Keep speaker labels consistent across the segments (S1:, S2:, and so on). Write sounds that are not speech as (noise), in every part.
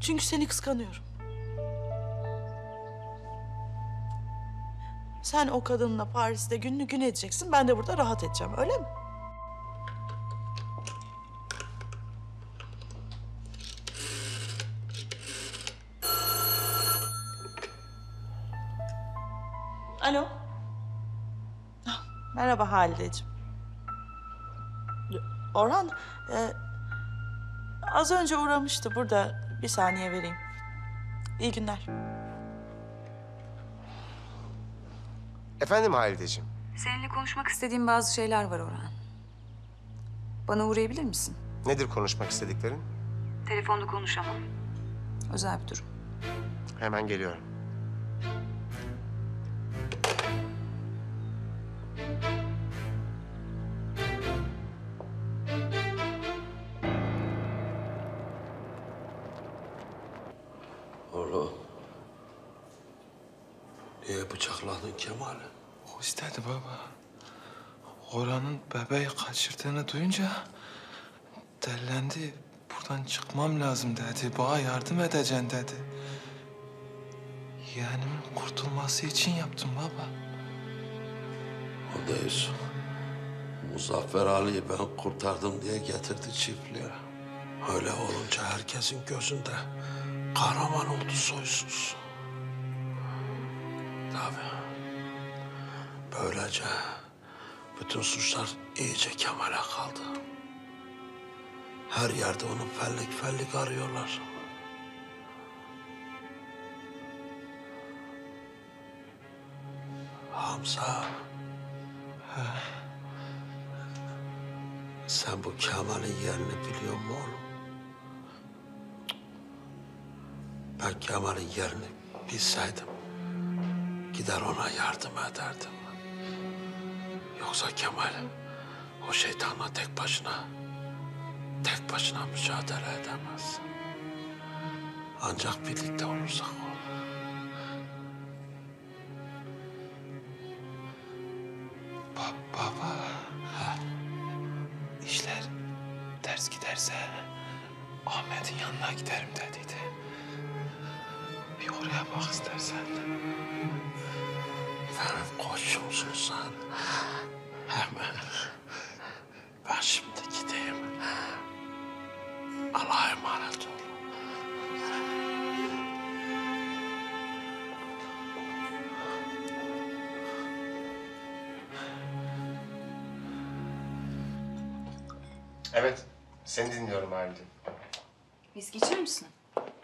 S1: Çünkü seni kıskanıyorum. Sen o kadınla Paris'te gününü gün edeceksin. Ben de burada rahat edeceğim. Öyle mi? Alo. Ah, Merhaba Halideciğim. Orhan, e, az önce uğramıştı burada. Bir saniye vereyim. İyi günler.
S2: Efendim Halideciğim.
S3: Seninle konuşmak istediğim bazı şeyler var Orhan. Bana uğrayabilir misin?
S2: Nedir konuşmak istediklerin?
S3: Telefonda konuşamam. Özel bir durum.
S2: Hemen geliyorum.
S4: Oğlum. Niye bıçakladın Kemal'i?
S5: O istedi baba. Orhan'ın bebeği kaçırdığını duyunca dellendi. Buradan çıkmam lazım dedi. Bana yardım edeceksin dedi. Yeğenimin kurtulması için yaptım baba.
S4: O değil. Muzaffer Ali'yi ben kurtardım diye getirdi çiftliğe. Öyle olunca herkesin gözünde kahraman oldu soysuz. Tabii. Böylece bütün suçlar iyice Kemal'e kaldı. Her yerde onu fellik fellik arıyorlar. Hamza. Sen bu Kemal'in yerini biliyor musun oğlum? Ben Kemal'in yerini bilseydim gider ona yardım ederdim. Yoksa Kemal o şeytanla tek başına tek başına mücadele edemez. Ancak birlikte olursak
S5: Bak istersen.
S4: Benim koçumsun sen. Hemen. Ben şimdi gideyim. Allah'a emanet ol.
S2: Evet. Seni dinliyorum Halide.
S3: Viski içer misin?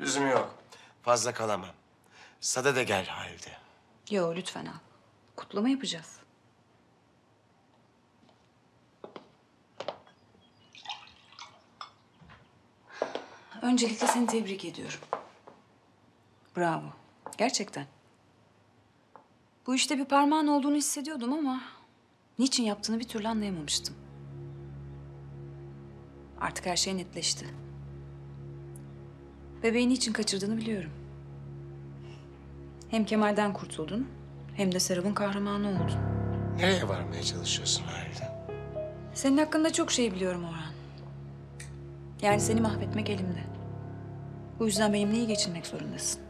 S2: Lüzum yok. Fazla kalamam. Sade de gel Halide.
S3: Yo lütfen al. Kutlama yapacağız. Öncelikle seni tebrik ediyorum. Bravo. Gerçekten. Bu işte bir parmağın olduğunu hissediyordum ama... ...niçin yaptığını bir türlü anlayamamıştım. Artık her şey netleşti. Bebeği niçin kaçırdığını biliyorum. Hem Kemal'den kurtuldun hem de Serap'ın kahramanı oldun.
S2: Nereye varmaya çalışıyorsun Halide?
S3: Senin hakkında çok şey biliyorum Orhan. Yani seni mahvetmek elimde. Bu yüzden benimle iyi geçinmek zorundasın.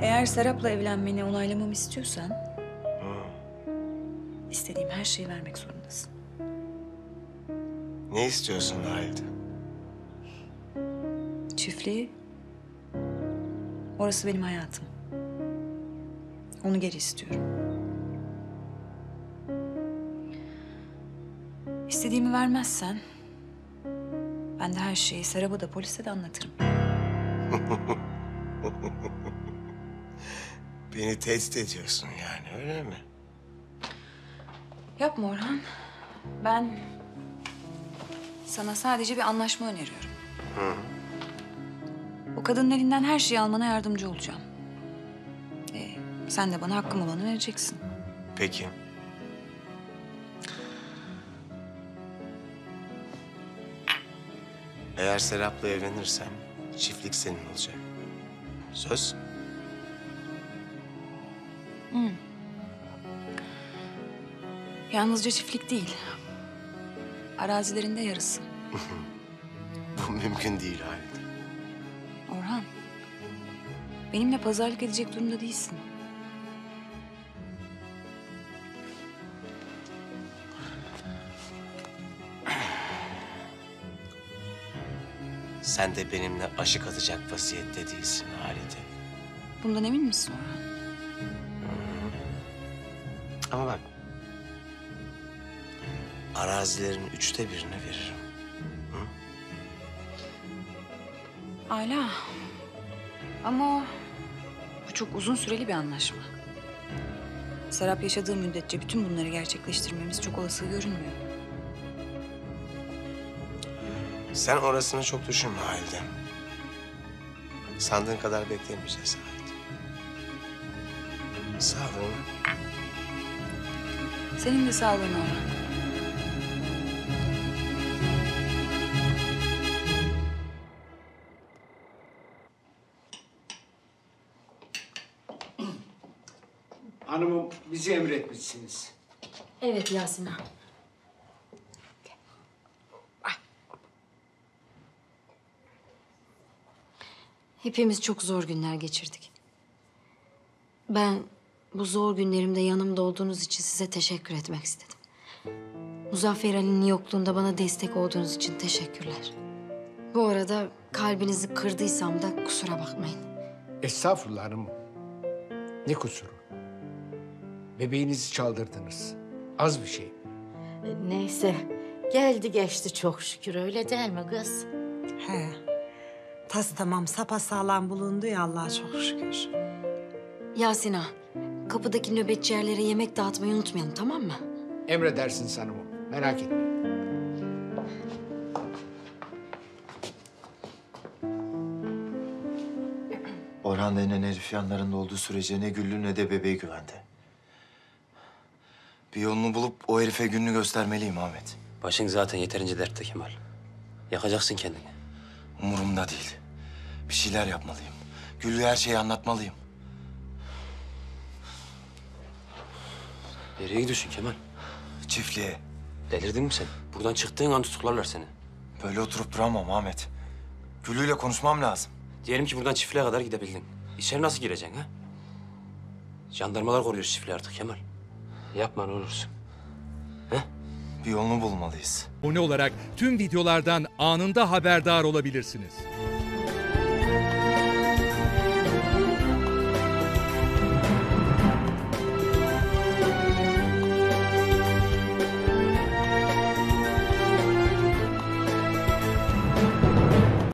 S3: Eğer Serap'la evlenmeni onaylamamı istiyorsan... ...istediğim her şeyi vermek zorundasın.
S2: Ne istiyorsun Halide?
S3: Çiftliği... Orası benim hayatım. Onu geri istiyorum. İstediğimi vermezsen... ...ben de her şeyi Serap'a da polise de anlatırım. (laughs)
S2: Beni tehdit ediyorsun yani öyle mi?
S3: Yapma Orhan. Ben sana sadece bir anlaşma öneriyorum. O kadının elinden her şeyi almana yardımcı olacağım. Ee, sen de bana hakkım olanı vereceksin.
S2: Peki. Eğer Serap'la evlenirsem çiftlik senin olacak. Söz?
S3: Yalnızca çiftlik değil. Arazilerinde yarısı. (laughs)
S2: Bu mümkün değil Halide.
S3: Orhan, benimle pazarlık edecek durumda değilsin.
S2: Sen de benimle aşık atacak vaziyette değilsin Halide.
S3: Bundan emin misin Orhan?
S2: Ama bak. Arazilerin üçte birini veririm.
S3: Ala. Ama bu çok uzun süreli bir anlaşma. Serap yaşadığı müddetçe bütün bunları gerçekleştirmemiz çok olası görünmüyor.
S2: Sen orasını çok düşünme Halide. Sandığın kadar beklemeyeceğiz Halide. Sağ olun.
S3: Senin de sağlığın Orhan.
S6: Hanımım bizi emretmişsiniz.
S7: Evet Yasin ağa. Hepimiz çok zor günler geçirdik. Ben bu zor günlerimde yanımda olduğunuz için size teşekkür etmek istedim. Muzaffer Ali'nin yokluğunda bana destek olduğunuz için teşekkürler. Bu arada kalbinizi kırdıysam da kusura bakmayın.
S6: Estağfurullah hanımım. Ne kusuru? Bebeğinizi çaldırdınız. Az bir şey.
S8: Neyse geldi geçti çok şükür öyle değil mi kız?
S9: He. Tas tamam sapasağlam bulundu ya Allah'a çok şükür.
S7: Yasin ağa, kapıdaki nöbetçilere yemek dağıtmayı unutmayalım tamam mı?
S6: Emredersiniz hanımım. Merak etmeyin.
S10: Orhan denen herif yanlarında olduğu sürece ne Güllü ne de bebeği güvende. Bir yolunu bulup o herife gününü göstermeliyim Ahmet.
S11: Başın zaten yeterince dertte Kemal. Yakacaksın kendini.
S10: Umurumda değil. Bir şeyler yapmalıyım. Güllü'ye her şeyi anlatmalıyım.
S11: Nereye gidiyorsun Kemal?
S10: Çiftliğe.
S11: Delirdin mi sen? Buradan çıktığın an tutuklarlar seni.
S10: Böyle oturup duramam Ahmet. Güllü'yle konuşmam lazım.
S11: Diyelim ki buradan çiftliğe kadar gidebildin. İçeri nasıl gireceksin ha? Jandarmalar koruyor çiftliği artık Kemal. Yapma ne olursun.
S10: Bir yolunu bulmalıyız.
S12: abone olarak tüm videolardan anında haberdar olabilirsiniz.